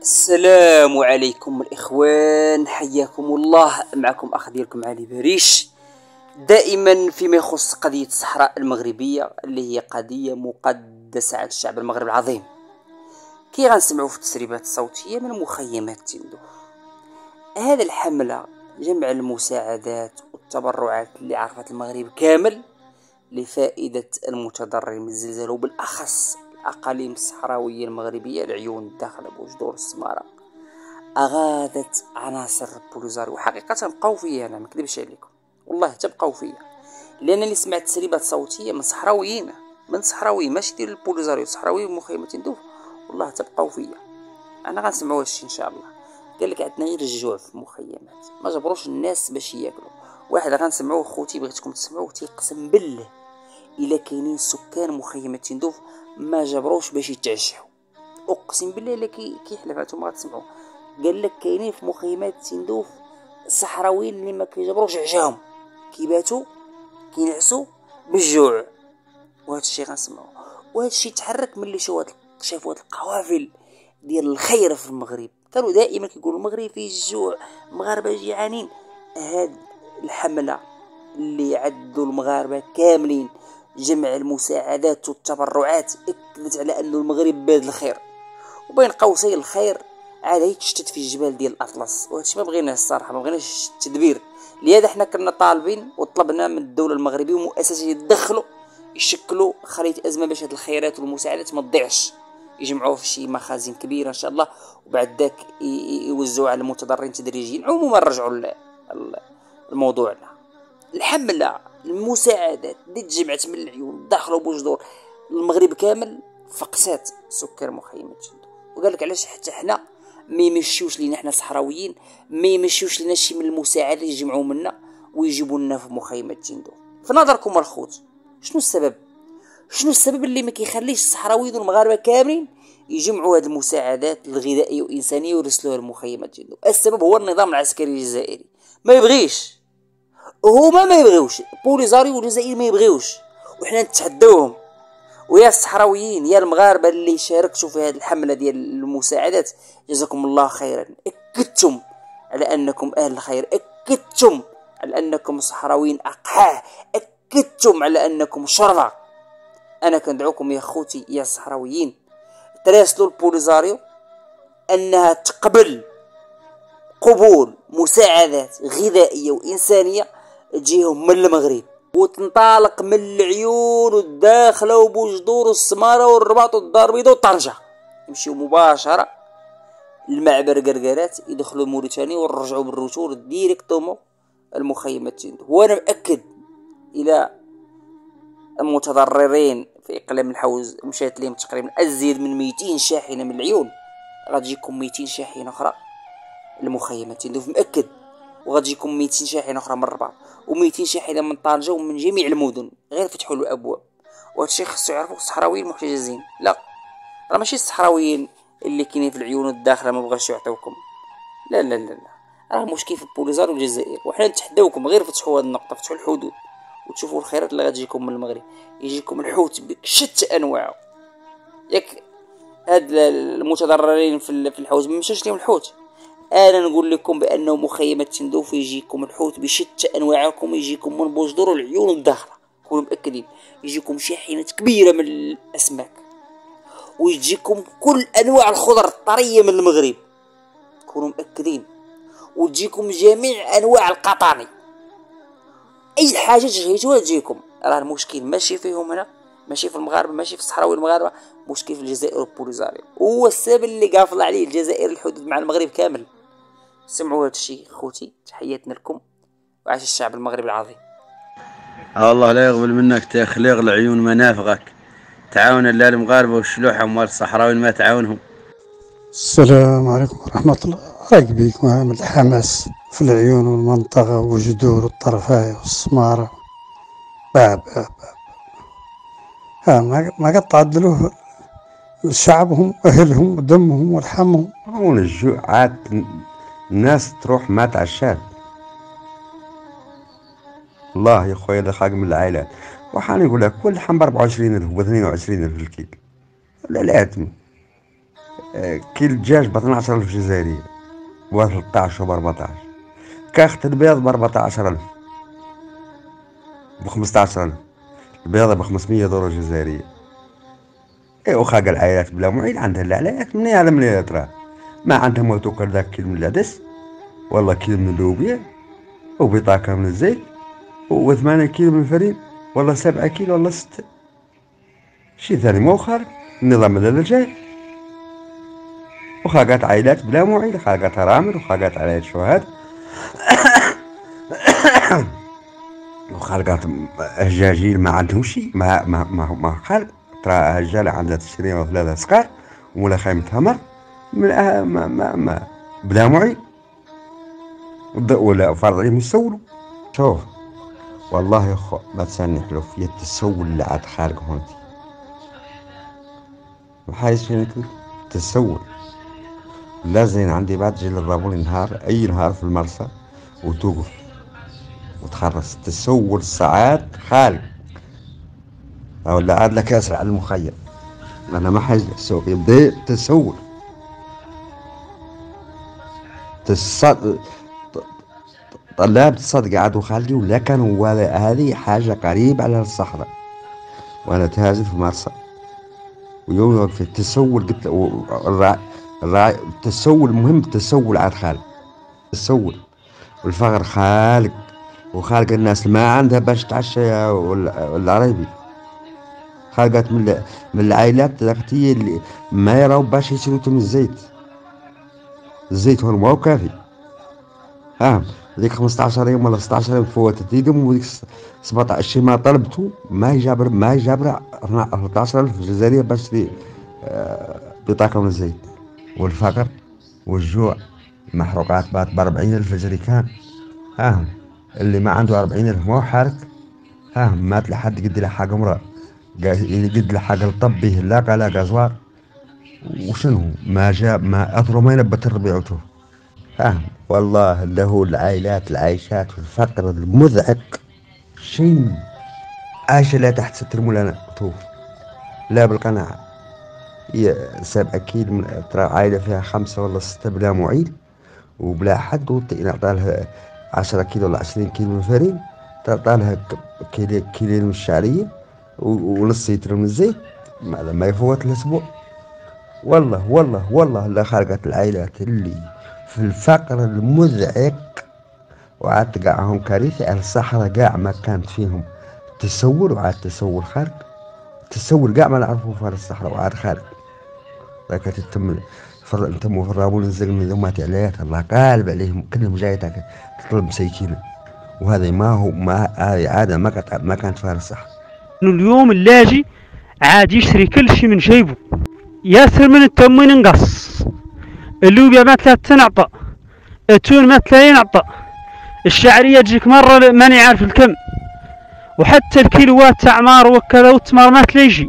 السلام عليكم الإخوان حياكم الله. معكم أخ ديالكم علي بريش دائما فيما يخص قضية الصحراء المغربية اللي هي قضية مقدسة على الشعب المغربي العظيم. كي غنسمعوا في التسريبات الصوتية من مخيمات تندوف هذا الحملة جمع المساعدات والتبرعات اللي عرفت المغرب كامل لفائدة المتضررين من الزلزال وبالأخص الأقاليم الصحراوية المغربية العيون الداخلة بوجدور السمارة. أغادت عناصر بوليزاريو وحقيقة بقاو فيا أنا مكذبش عليكم. والله تبقاو فيا لأنني سمعت تسريبات صوتية من صحراويين من صحراويين ماشي ديال البوليزاريو صحراوي مخيمة تندوف. والله تبقاو فيا. أنا غنسمعوا هادشي إن شاء الله. قال لك عندنا غير الجوع في المخيمات ما جبروش الناس باش ياكلوا. واحد غنسمعوه خوتي بغيتكم تسمعوه تيقسم بالله. إلا كاينين سكان مخيمة تندوف ما جبروش باش يتعشوا أقسم بالله إلا كيحلف هانتوما غتسمعوا قال لك كاينين في مخيمات تندوف الصحراويين اللي ما كيجبروش عشاهم. كيباتوا كينعسوا بالجوع. وهذا الشيء غنسمعوه وهذا الشيء تحرك ملي شو شافوا هاد القوافل ديال الخير في المغرب. كانوا دائما كيقولوا المغرب فيه الجوع المغاربه جيعانين. هاد الحملة اللي عدوا المغاربة كاملين. جمع المساعدات والتبرعات أكدت على انه المغرب بلاد الخير وبين قوسين الخير عاد يتشتت في الجبال ديال الأطلس. وهادشي ما بغيناه الصراحة ما بغيناش التدبير. لهذا حنا كنا طالبين وطلبنا من الدولة المغربية ومؤسسات يدخلوا يشكلوا خريطة أزمة باش هاد الخيرات والمساعدات ما تضيعش. يجمعوه في شي مخازن كبيرة إن شاء الله وبعد ذاك يوزعوا على المتضررين تدريجيا عموما رجعوا لموضوعنا الحمله المساعدات اللي تجمعت من العيون داخل بوجدور. المغرب كامل فقسات سكر مخيمة وقال لك علاش حتى حنا ما يمشيوش لينا حنا صحراويين ما يمشيوش لينا شي من المساعدة يجمعوا منا ويجيبوا لنا في مخيمة تندو في نظركم الخوت شنو السبب؟ شنو السبب اللي ما كيخليش الصحراويين والمغاربة كاملين يجمعوا هذه المساعدات الغذائية والإنسانية ويرسلوها لمخيمات تندو السبب هو النظام العسكري الجزائري. ما يبغيش. هما ما يبغيوش بوليزاريو والجزائر ما يبغيوش وحنا نتحداوهم ويا الصحراويين يا المغاربة اللي شاركتوا في هذه الحملة ديال المساعدات جزاكم الله خيرا. أكدتم على أنكم أهل الخير أكدتم على أنكم صحراويين اقحاح أكدتم على أنكم شرطة. أنا كندعوكم يا خوتي يا الصحراويين. تراسلوا البوليزاريو أنها تقبل قبول مساعدات غذائية وإنسانية تجيهم من المغرب. وتنطلق من العيون والداخله وبوجدور والسمارة والرباط والدار البيضاء وطنجه يمشيو مباشرة المعبر قرقرات يدخلوا موريتانيا ونرجعوا بال retour directement المخيمات تندوف وأنا مأكد إلى المتضررين في إقليم الحوز مشات لهم تقريبا أزيد من 200 شاحنة من العيون. غتجيكم 200 شاحنة أخرى المخيمات تندوف مأكد وغتجيكم 200 شاحنة أخرى من الرباط و200 شاحنة من طنجة ومن جميع المدن غير فتحوا له الأبواب. وهادشي خصو يعرفوا الصحراويين المحتجزين. لا راه ماشي الصحراويين اللي كاينين في العيون الداخلة ما بغاش يعطيوكم. لا لا لا لا. راه مشكل في البوليزار والجزائر. وحنا نتحداوكم غير فتحوا هاد النقطة فتحوا الحدود. وتشوفوا الخيرات اللي غتجيكم من المغرب. يجيكم الحوت بشتى انواعه ياك هاد المتضررين في الحوت ما مشاش لهم الحوت. أنا نقول لكم بأنه مخيمة تندوف يجيكم الحوت بشتى أنواعكم يجيكم من بوجدور العيون الداخله كونوا مأكدين يجيكم شاحنات كبيرة من الأسماك. ويجيكم كل أنواع الخضر الطرية من المغرب. كونوا مأكدين وتجيكم جميع أنواع القطاني. أي حاجة تشهيتوها تجيكم. راه المشكل ماشي فيهم هنا ماشي في المغاربة ماشي في الصحراوي المغاربة مشكل في الجزائر والبوليزاريو هو السبب اللي قافل عليه الجزائر الحدود مع المغرب كامل. سمعوا هذا الشيء خوتي تحياتنا لكم وعاش الشعب المغربي العظيم. الله لا يقبل منك تخليق العيون منافقك. تعاون لا المغاربة والشلوحه أموال الصحراويين ما تعاونهم. السلام عليكم ورحمة الله. راكبيك من الحماس في العيون والمنطقة وجدور الطرفايه والسمارة. باب باب باب. ما قد تعدلوه شعبهم أهلهم ودمهم ولحمهم. هون الجوع عاد الناس تروح ما تعشات الله يا خويا هذا خاق من العائلات. وحاني يقول لك كل لحم ب 24 الف و 22 الف الكيل. لا لا آه، كيلو دجاج ب 12000 جزائرية ب 13 و 14 كاخت البيض ب 14000 ب 15000 البيضة ب 500 دولار جزائرية. اي وخاق العائلات بلا معين عندها العائلات من يعلم من ترى. ما عندها ما توكل ذاك كيلو من العدس. والله كيلو من اللوبيا وبطاقة من الزيت وثمانية كيلو من الفرين. والله سبعة كيلو والله ستة شي ثاني مو خارج. النظام هذا جاي وخاقات عائلات بلا معين خاقات رامر وخاقات عائلات شهاد. وخالقات هجاجيل ما عندهم شي ما ما ما, ما خالق ترى هجالة عندها تشتري وثلاثة سكار ولا خيمة همر من أه ما ما ما. بلا معين وض- ولا فرض عليهم يسولوا. شوف والله يا أخو ما تسألني حلو في التسول اللي عاد خارج هون. وحايس فين تسول. لا زين عندي بعد تجي للرابولي نهار أي نهار في المرسى وتوقف وتخرس تسول ساعات خارج. أو لا عاد لك أسرع المخيم. أنا ما حاجة السوق يبدأ تسول. طلاب تصدق عاد خالدي ولا كانوا ولا هذه حاجة قريبة على الصحراء. وأنا تهاجد في مرسى. ويوم وقف التسول قلت الرا- التسول مهم التسول عاد خالد. التسول. والفقر خالق. وخالق الناس ما عندها باش تعشى العربي خالقت من من العائلات اللي ما يراو باش يشروا الزيت. الزيت هون ما هو كافي فاهم ذيك 15 يوم ولا 16 يوم فوتت ايدهم وذيك 17 شي ما طلبته ما يجابر ما يجابر 14000 جزائرية باش تشري آه، بطاقة من الزيت والفقر والجوع. المحروقات بات ب 40000 جريكان فاهم اللي ما عنده 40000 ما هو حارك. فاهم مات لحد قد حاجة امراه قد له حاجة الطبي لا قال قزوار وشنو؟ ما جاب ما اثروا ما ينبت الربيع فاهم؟ والله له العائلات العايشات في الفقر المزعج شيء عايشة لا تحت ستر مولانا طوف لا بالقناعة. سبعة كيلو من ترى عائلة فيها خمسة ولا ستة بلا معيل وبلا حد وطي نعطى لها عشرة كيلو ولا عشرين كيلو من فرين تعطى لها ك- كيلو كيلين من الشعرية ونص لتر من الزيت. ما يفوت الأسبوع. والله والله والله لا خلقت العائلات اللي في الفقر المزعج. تقعهم كارثة الصحراء قاع ما كانت فيهم تسول وعاد تسول خارج تسول قاع ما نعرفوا في الصحراء وعاد خارج ذاك تتم فر تم في الرابول نزل من ذمات عليات الله قالب عليهم كلهم جاي تاك- تطلب مسيكين وهذا ما هو ما هذه عادة ما كانت ما كانت في الصحراء. اليوم اللاجي عاد يشتري كل شيء من جيبه. ياسر من التموين انقص. اللوبيا ما ثلاث تنعطى التون ما ثلاثين عطى الشعرية تجيك مرة ماني عارف الكم. وحتى الكيلوات تاع مار وكذا وتمر ما تلاقي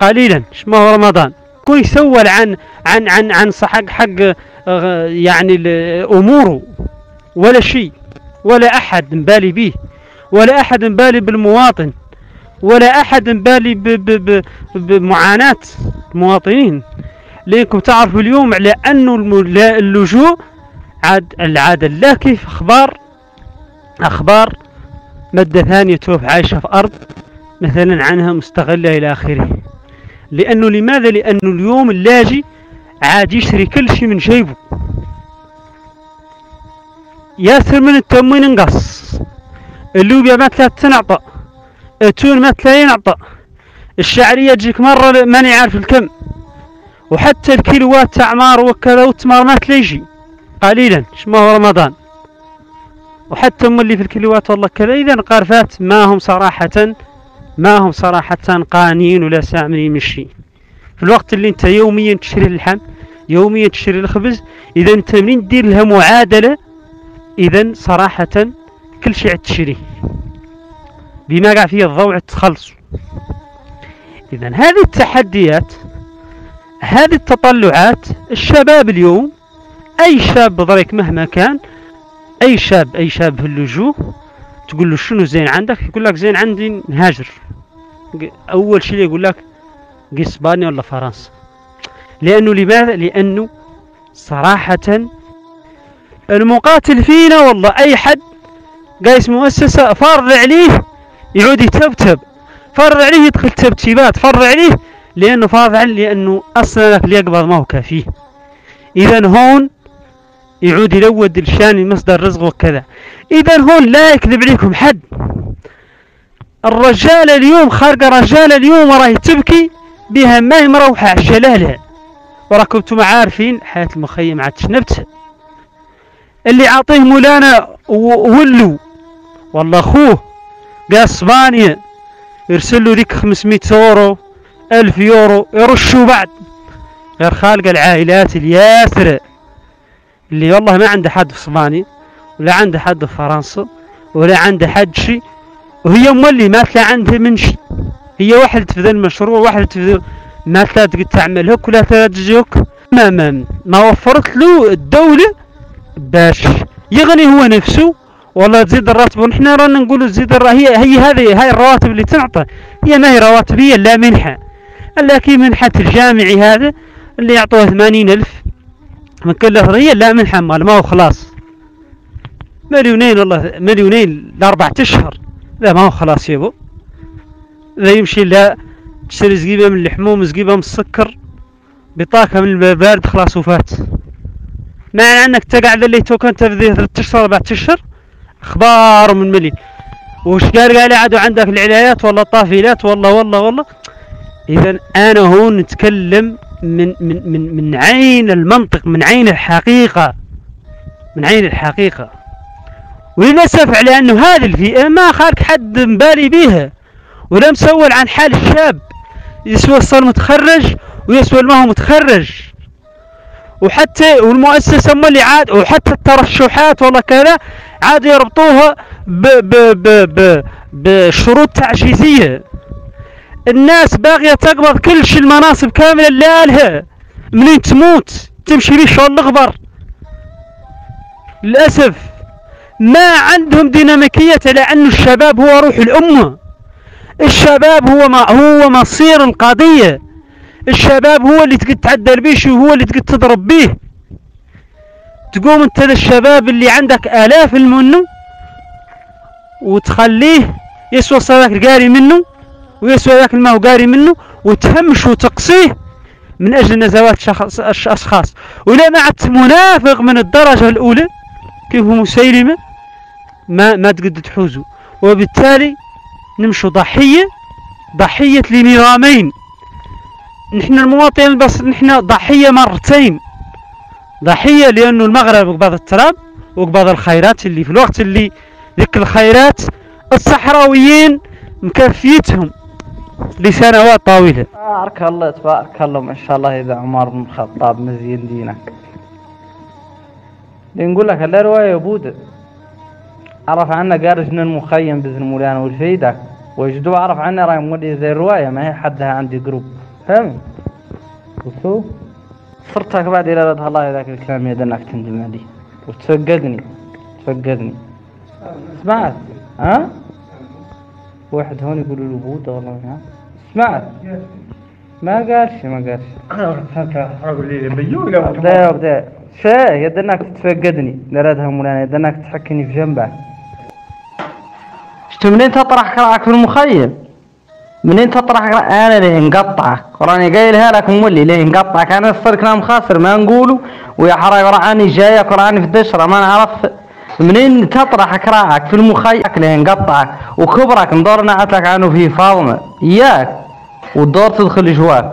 قليلا. اش ما هو رمضان. كون يسول عن عن عن عن حق حق آه، يعني أموره. ولا شيء. ولا أحد مبالي به ولا أحد مبالي بالمواطن. ولا أحد مبالي ب- المواطنين. لأنكم تعرفوا اليوم على انه اللجوء عاد العادة لا كيف أخبار؟ أخبار مادة ثانية توف عايشة في أرض مثلا عنها مستغلة إلى آخره. لأنه لماذا؟ لأنه اليوم اللاجي عاد يشتري كل شيء من جيبه ياسر من التموين انقص اللوبيا ما ثلاث تنعطى. التون ما ثلاثين عطى الشعرية تجيك مرة ماني عارف الكم. وحتى الكيلوات تاع مار وكذا وتمر ما تلاقي قليلا اش ما هو رمضان. وحتى هم اللي في الكيلوات والله كذا إذا قارفات ما هم صراحة ما هم صراحة قانين ولا سامرين من شيء في الوقت اللي أنت يوميا تشتري اللحم يوميا تشتري الخبز إذا أنت منين تدير لها معادلة؟ إذا صراحة كل شيء تشتريه بما قاع فيه الضوء تخلصوا اذا هذه التحديات هذه التطلعات الشباب اليوم أي شاب بضريك مهما كان أي شاب أي شاب في اللجوء تقول له شنو زين عندك؟ يقول لك زين عندي نهاجر. أول شيء يقول لك قي إسبانيا ولا فرنسا؟ لأنه لماذا؟ لأنه صراحة المقاتل فينا والله أي حد قايس مؤسسة فر عليه يعود يتبتب. فر عليه يدخل تبتيبات فر عليه لأنه فاضع لأنه أصلا ذاك اللي يقبض ما هو كافيه إذا هون يعود يلود الشأن مصدر رزق وكذا. إذا هون لا يكذب عليكم حد. الرجالة اليوم خارقة رجالة اليوم راهي تبكي بها ما هي مروحة على شلالها. وراكم أنتم عارفين حياة المخيم عاد شنبتها. اللي عاطيه مولانا ولو. والله أخوه قال اسبانيا يرسل له ذيك 500 يورو 1000 يورو يرشوا بعد. غير خالق العائلات الياسرة اللي والله ما عنده حد في أسبانيا ولا عنده حد في فرنسا ولا عنده حد شيء وهي مولي ما تلا عندها من شيء هي واحدة في ذا المشروع واحدة في ذا ما تلا تعمل هك ولا تجي هك ما ما ما وفرت له الدولة باش يغني هو نفسه والله تزيد الراتب. ونحن رانا نقولوا تزيد. هي هي هذه هاي الرواتب اللي تعطى هي ما هي رواتب هي لا منحة. لكن منحة الجامعي هذا اللي يعطوه ثمانين ألف من كل هي لا منحة مال ما هو خلاص. مليونين والله مليونين لأربعة أشهر. لا ما هو خلاص يبو لا يمشي لا تشتري زقيبة من الحموم زقيبة من السكر بطاقة من البارد خلاص وفات. مع أنك تقعد اللي تو كنت في ذي ثلاث أشهر أربع أشهر أخبار من ملي. وش قال؟ قال عادوا عندك العنايات والله الطافيلات والله والله والله. إذا أنا هون نتكلم من من من من عين المنطق من عين الحقيقة من عين الحقيقة. وللأسف على انه هذه الفئة ما خالك حد مبالي بيها ولا مسول عن حال الشاب. يسوى صار متخرج ويسوى ما هو متخرج. وحتى والمؤسسة أم اللي عاد وحتى الترشحات والله كذا عاد يربطوها ب ب ب ب بشروط تعجيزية الناس باغية تقبض كل شي المناصب كاملة اللي لها منين تموت؟ تمشي لي شغل الغبر للأسف. ما عندهم ديناميكية لأن الشباب هو روح الأمة. الشباب هو ما هو مصير القضية. الشباب هو اللي تقد تعدل بيه وهو اللي تقد تضرب بيه. تقوم انت للشباب اللي عندك آلاف منه وتخليه يسوى ذاك القاري منه ويسوى ذاك ما هو قاري منه وتهمش وتقصيه من أجل نزوات شخص أشخاص. ولا معت منافق من الدرجة الأولى كيف هو مسيلمة ما ما تقد تحوزه. وبالتالي نمشوا ضحيه ضحية لنظامين. نحن المواطنين بس نحن ضحية مرتين. ضحية لأنه المغرب قبض التراب وقبض الخيرات اللي في الوقت اللي ذيك الخيرات الصحراويين مكفيتهم لسنوات طويلة. تبارك الله تبارك الله ما شاء الله إذا عمر بن الخطاب مزين دينك. نقول لك لا رواية بودة. عرف عنا قارج من المخيم بإذن مولانا والفيدة. وجدوا عرف عنا راي مولي زي الرواية ما هي حدها عندي جروب فاهم وشو صرتك بعد إلى رد الله ذاك الكلام يدنك تندم عليه وتفقدني تفقدني سمعت ها واحد هون يقول له بودة والله سمعت ما قالش ما قالش بدا بدا شا يدنك تفقدني لردها مولانا يدنك تحكني في جنبه شتو منين تطرح كراعك في المخيم منين تطرح؟ أنا اللي انقطعك راني قايلها لك مولي ليه انقطعك أنا صار كلام خاسر ما نقوله. ويا حراق راني جايك وراني في الدشرة ما نعرف. منين تطرح كراعك في المخيم ليه انقطعك وكبرك ندور نعت لك عنه في فاطمة. إياك. والدور تدخل جواك